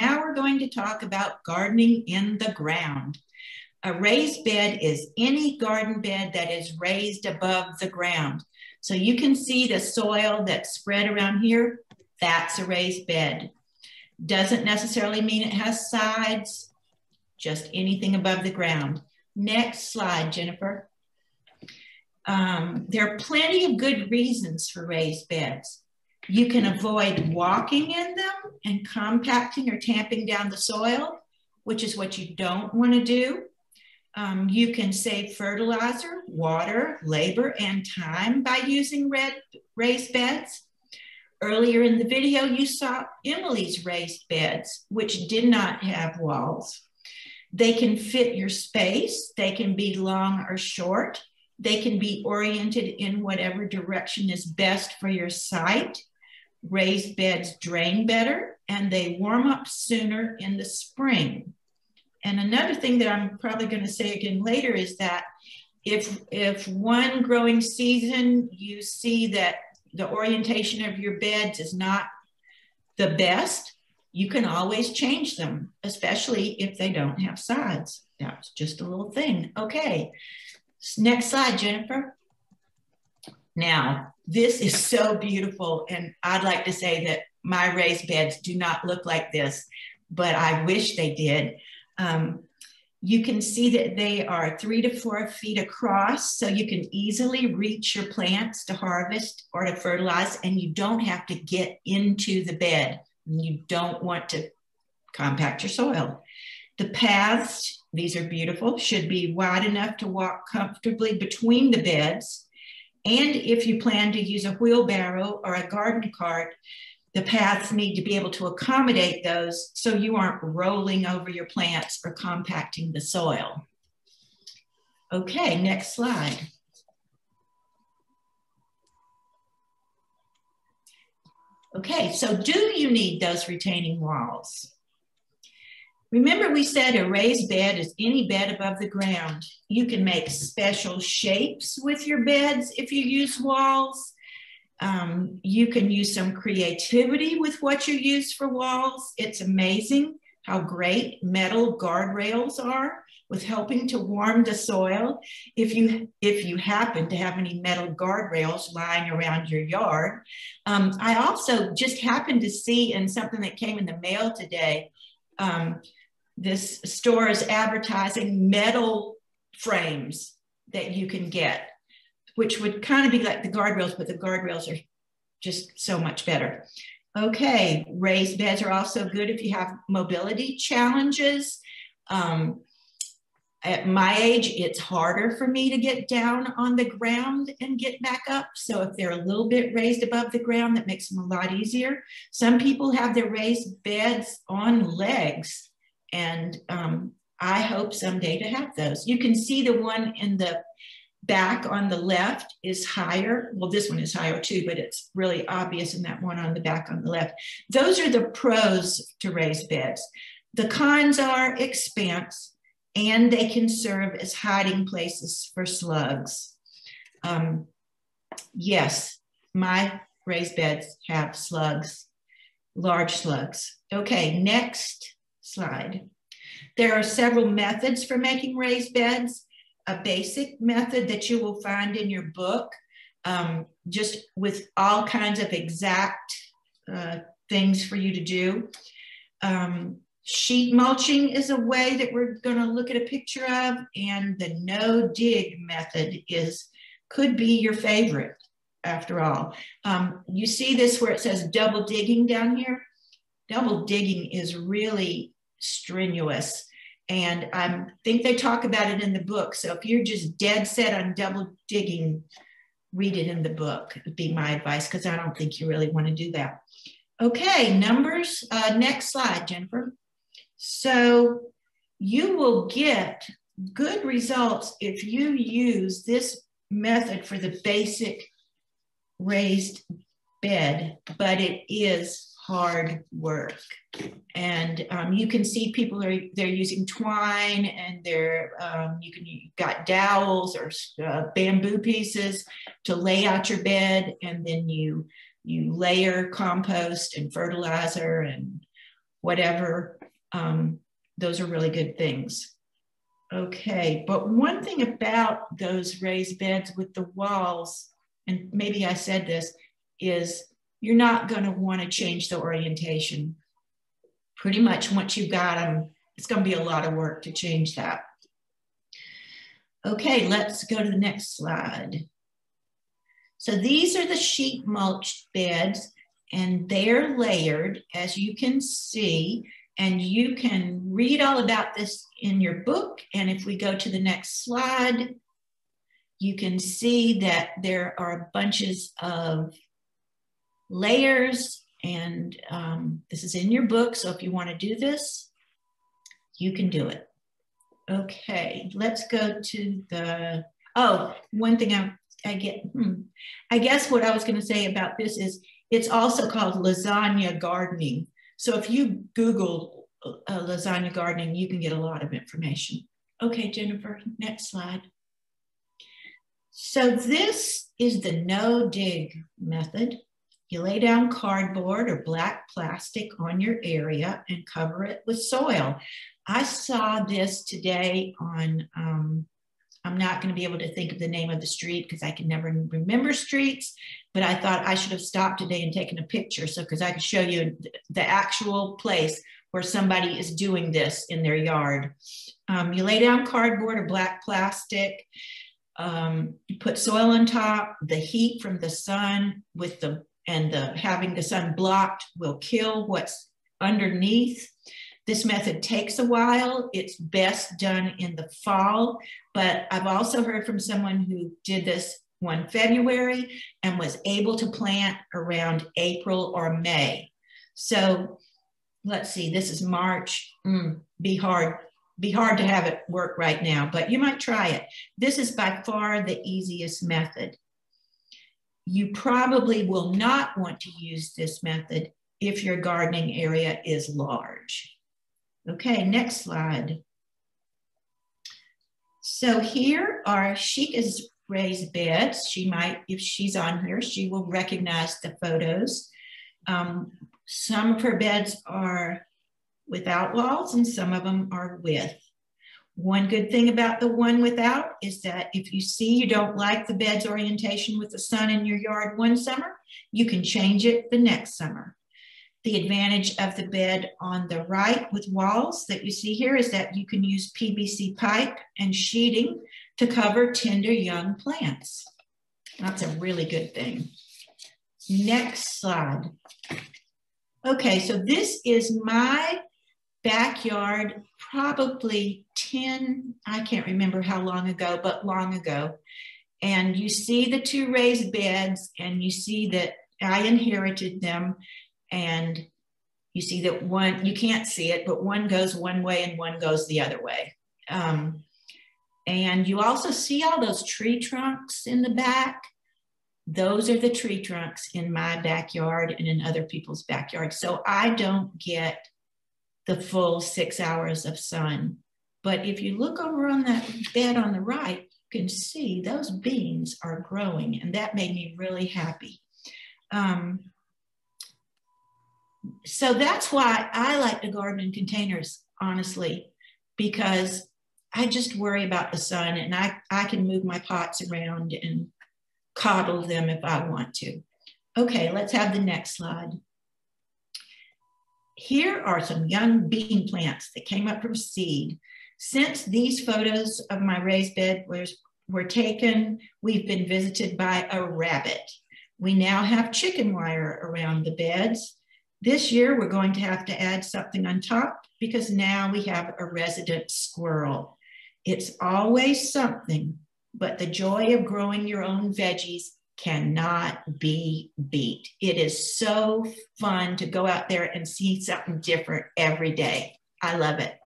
now we're going to talk about gardening in the ground. A raised bed is any garden bed that is raised above the ground. So you can see the soil that's spread around here, that's a raised bed. Doesn't necessarily mean it has sides, just anything above the ground. Next slide, Jennifer. Um, there are plenty of good reasons for raised beds. You can avoid walking in them and compacting or tamping down the soil, which is what you don't want to do. Um, you can save fertilizer, water, labor, and time by using red raised beds. Earlier in the video, you saw Emily's raised beds, which did not have walls. They can fit your space. They can be long or short. They can be oriented in whatever direction is best for your site. Raised beds drain better and they warm up sooner in the spring. And another thing that I'm probably going to say again later is that if if one growing season you see that the orientation of your beds is not the best, you can always change them, especially if they don't have sides. That's just a little thing. Okay, next slide, Jennifer. Now, this is so beautiful, and I'd like to say that my raised beds do not look like this, but I wish they did. Um, you can see that they are three to four feet across, so you can easily reach your plants to harvest or to fertilize, and you don't have to get into the bed. You don't want to compact your soil. The paths, these are beautiful, should be wide enough to walk comfortably between the beds. And if you plan to use a wheelbarrow or a garden cart, the paths need to be able to accommodate those so you aren't rolling over your plants or compacting the soil. Okay, next slide. Okay, so do you need those retaining walls? Remember we said a raised bed is any bed above the ground. You can make special shapes with your beds if you use walls. Um, you can use some creativity with what you use for walls. It's amazing how great metal guardrails are with helping to warm the soil. If you, if you happen to have any metal guardrails lying around your yard. Um, I also just happened to see in something that came in the mail today, um, this store is advertising metal frames that you can get which would kind of be like the guardrails, but the guardrails are just so much better. Okay, raised beds are also good if you have mobility challenges. Um, at my age, it's harder for me to get down on the ground and get back up. So if they're a little bit raised above the ground, that makes them a lot easier. Some people have their raised beds on legs, and um, I hope someday to have those. You can see the one in the back on the left is higher. Well, this one is higher too, but it's really obvious in that one on the back on the left. Those are the pros to raised beds. The cons are expanse and they can serve as hiding places for slugs. Um, yes, my raised beds have slugs, large slugs. Okay, next slide. There are several methods for making raised beds a basic method that you will find in your book, um, just with all kinds of exact uh, things for you to do. Um, sheet mulching is a way that we're going to look at a picture of, and the no dig method is could be your favorite after all. Um, you see this where it says double digging down here? Double digging is really strenuous. And I think they talk about it in the book. So if you're just dead set on double digging, read it in the book, would be my advice, because I don't think you really want to do that. Okay, numbers. Uh, next slide, Jennifer. So you will get good results if you use this method for the basic raised bed, but it is hard work. And um, you can see people are they're using twine and they're um, you can you got dowels or uh, bamboo pieces to lay out your bed, and then you you layer compost and fertilizer and whatever. Um, those are really good things. Okay, but one thing about those raised beds with the walls, and maybe I said this, is you're not going to want to change the orientation. Pretty much once you've got them, it's going to be a lot of work to change that. Okay, let's go to the next slide. So these are the sheet mulch beds and they're layered as you can see and you can read all about this in your book. And if we go to the next slide, you can see that there are bunches of layers and um, this is in your book. So if you wanna do this, you can do it. Okay, let's go to the, oh, one thing I, I get, hmm, I guess what I was gonna say about this is it's also called lasagna gardening. So if you Google uh, lasagna gardening, you can get a lot of information. Okay, Jennifer, next slide. So this is the no dig method. You lay down cardboard or black plastic on your area and cover it with soil. I saw this today on, um, I'm not going to be able to think of the name of the street because I can never remember streets, but I thought I should have stopped today and taken a picture. So, because I could show you the actual place where somebody is doing this in their yard. Um, you lay down cardboard or black plastic, um, you put soil on top, the heat from the sun with the and the, having the sun blocked will kill what's underneath. This method takes a while. It's best done in the fall, but I've also heard from someone who did this one February and was able to plant around April or May. So let's see, this is March. Mm, be hard, be hard to have it work right now, but you might try it. This is by far the easiest method. You probably will not want to use this method if your gardening area is large. Okay, next slide. So here are Sheikah's raised beds. She might, if she's on here, she will recognize the photos. Um, some of her beds are without walls and some of them are with. One good thing about the one without is that if you see you don't like the bed's orientation with the sun in your yard one summer, you can change it the next summer. The advantage of the bed on the right with walls that you see here is that you can use PVC pipe and sheeting to cover tender young plants. That's a really good thing. Next slide. Okay, so this is my backyard probably 10, I can't remember how long ago, but long ago. And you see the two raised beds, and you see that I inherited them. And you see that one, you can't see it, but one goes one way and one goes the other way. Um, and you also see all those tree trunks in the back. Those are the tree trunks in my backyard and in other people's backyard. So I don't get the full six hours of sun. But if you look over on that bed on the right, you can see those beans are growing, and that made me really happy. Um, so that's why I like to garden in containers, honestly, because I just worry about the sun and I, I can move my pots around and coddle them if I want to. Okay, let's have the next slide. Here are some young bean plants that came up from seed. Since these photos of my raised bed was, were taken, we've been visited by a rabbit. We now have chicken wire around the beds. This year, we're going to have to add something on top because now we have a resident squirrel. It's always something, but the joy of growing your own veggies cannot be beat. It is so fun to go out there and see something different every day. I love it.